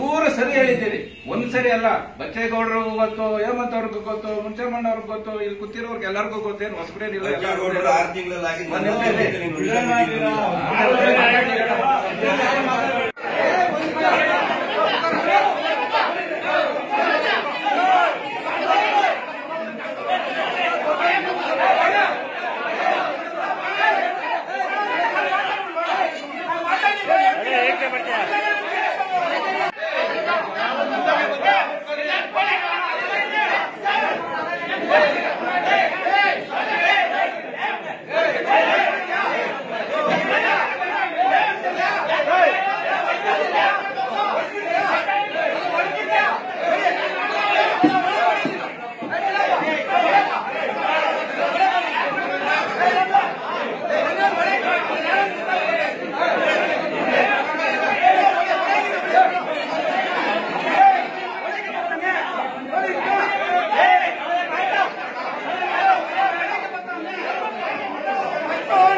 ಮೂರು ಸರಿ ಹೇಳಿದ್ದೀರಿ. ಒಂದ್ ಸರಿ ಅಲ್ಲ ಬಚ್ಚೇಗೌಡರಿಗೂ ಗೊತ್ತು ಹೇಮಂತ್ ಅವ್ರಿಗೂ ಗೊತ್ತು ಮುಂಚಮ್ಮಣ್ಣ ಅವ್ರಿಗೆ ಗೊತ್ತು ಇಲ್ಲಿ ಕೂತಿರೋರ್ಗೆ ಎಲ್ಲರಿಗೂ ಗೊತ್ತೇನು ಹೊಸಬ್ರೇನಿಲ್ಲ ಗೌಡ್ರು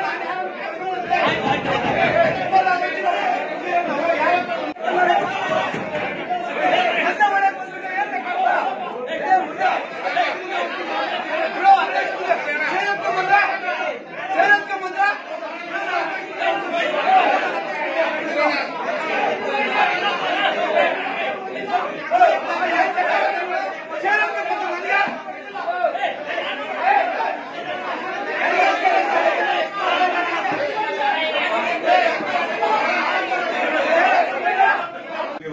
Yeah.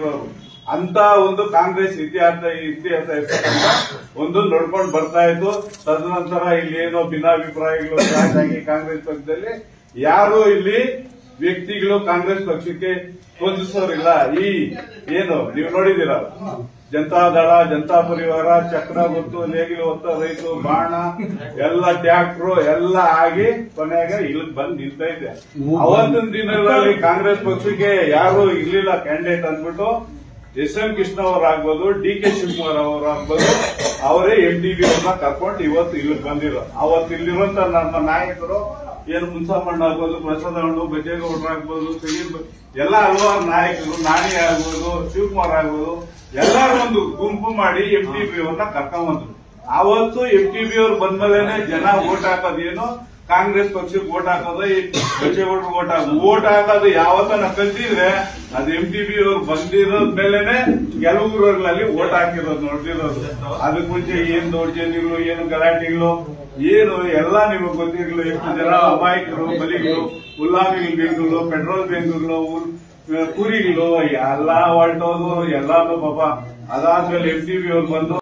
ಇರೋರು. ಅಂತ ಒಂದು ಕಾಂಗ್ರೆಸ್ ಇತಿಹಾಸ ಇತಿಹಾಸ ಇರ್ತಕ್ಕಂಥ ಒಂದು ನೋಡ್ಕೊಂಡು ಬರ್ತಾ ಇತ್ತು ತದನಂತರ ಇಲ್ಲಿ ಏನೋ ಭಿನ್ನಾಭಿಪ್ರಾಯಗಳು ಕಾಂಗ್ರೆಸ್ ಪಕ್ಷದಲ್ಲಿ ಯಾರು ಇಲ್ಲಿ ವ್ಯಕ್ತಿಗಳು ಕಾಂಗ್ರೆಸ್ ಪಕ್ಷಕ್ಕೆ ಸ್ಪಂದಿಸೋರಿಲ್ಲ. ಈ ಏನು, ನೀವು ನೋಡಿದೀರ ಜನತಾದಳ ಜನತಾ ಪರಿವಾರ, ಚಕ್ರ, ಗೊತ್ತು, ನೇಗಿಲು ಹೊತ್ತ ರೈತರು ಬಾಣ, ಎಲ್ಲ ಟ್ಯಾಕ್ಟ್ರು, ಎಲ್ಲ ಆಗಿ ಕೊನೆಗೆ ಇಲ್ಲಿ ಬಂದು ನಿಲ್ತಾ ಇದೆ ಅವತ್ತಿನ ದಿನಗಳಲ್ಲಿ ಕಾಂಗ್ರೆಸ್ ಪಕ್ಷಕ್ಕೆ ಯಾರು ಇರ್ಲಿಲ್ಲ ಕ್ಯಾಂಡಿಡೇಟ್ ಅಂದ್ಬಿಟ್ಟು. ಎಸ್ ಎಂ ಕೃಷ್ಣ ಅವರಾಗ್ಬೋದು, ಡಿ ಕೆ ಶಿವಕುಮಾರ್ ಅವರಾಗ್ಬೋದು, ಅವರೇ ಎಂ ಡಿ ಬಿ ಅವ್ರನ್ನ ಕರ್ಕೊಂಡು ಇವತ್ತು ಇಲ್ಲಿ ಬಂದಿರೋ ಅವತ್ತು ಇಲ್ಲಿರುವಂತ ನಮ್ಮ ನಾಯಕರು, ಏನು ಮುನ್ಸಾಮಣ್ಣ ಆಗ್ಬೋದು, ಪ್ರಸಾದ್ ಹಣ್ಣು ಬಜ್ಜೇಗೌಡರು ಆಗ್ಬೋದು ಸಲೀಂ ಬ- ಎಲ್ಲ ಹಲವಾರು ನಾಯಕರು, ನಾಣಿ ಆಗ್ಬೋದು, ಶಿವಕುಮಾರ್ ಆಗ್ಬೋದು, ಎಲ್ಲರೂ ಒಂದು ಗುಂಪು ಮಾಡಿ ಎಂ ಟಿ ಬಿ ಅವ್ರನ್ನ ಕರ್ಕೊಂಡ್ಬಂದ್ರು ಅವತ್ತು ಎಂ ಟಿ ಬಿ ಅವ್ರು ಬಂದ್ಮೇಲೆನೆ ಜನ ಓಟ್ ಹಾಕೋದೇನು? ಕಾಂಗ್ರೆಸ್ ಪಕ್ಷಕ್ಕೆ ಓಟ್ ಹಾಕೋದು, ಈ ಬಚ್ಚೇಗೌಡರು ಓಟ್ ಹಾಕೋದು. ಓಟ್ ಹಾಕೋದು ಯಾವತ್ತನ ಕಲ್ತಿದ್ರೆ ಅದು ಎಂ ಟಿ ಬಿ ಅವ್ರು ಬಂದಿರೋದ್ ಮೇಲೆನೆ ಕೆಲವು ಊರುಗಳಲ್ಲಿ ಓಟ್ ಹಾಕಿರೋದು ನೋಡ್ತಿರೋದು. ಅದಕ್ಕೆ ಮುಂಚೆ ಏನ್ ದೌರ್ಜನ್ಯಗಳು, ಏನು ಗಲಾಟೆಗಳು, ಏನು ಎಲ್ಲಾ ನಿಮಗೆ ಗೊತ್ತಿರಲಿಲ್ಲ. ಎಷ್ಟು ಜನ ಅಮಾಯಕರು, ಬಲಿಗಳು ಉಲ್ಲಾಮಿಗಳು ಬ್ಯಾಂಕ್ಗಳು ಪೆಟ್ರೋಲ್ ಬ್ಯಾಂಕ್ಗಳು ಕುರಿಗಳು ಎಲ್ಲಾ ಹೊರಟೋದು ಎಲ್ಲಾನು ಪಾಪ. ಅದಾದ್ಮೇಲೆ ಎಂ ಟಿ ಬಿ ಅವ್ರು ಬಂದು